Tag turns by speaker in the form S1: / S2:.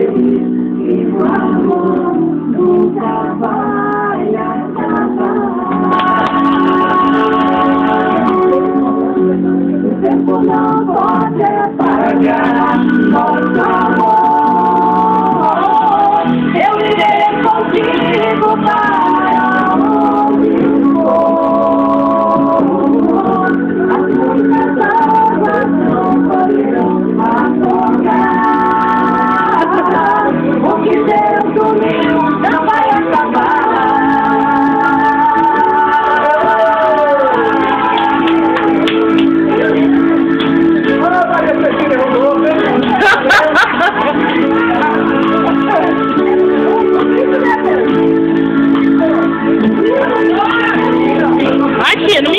S1: e o amor nunca vai acabar. O tempo não pode parar. enemy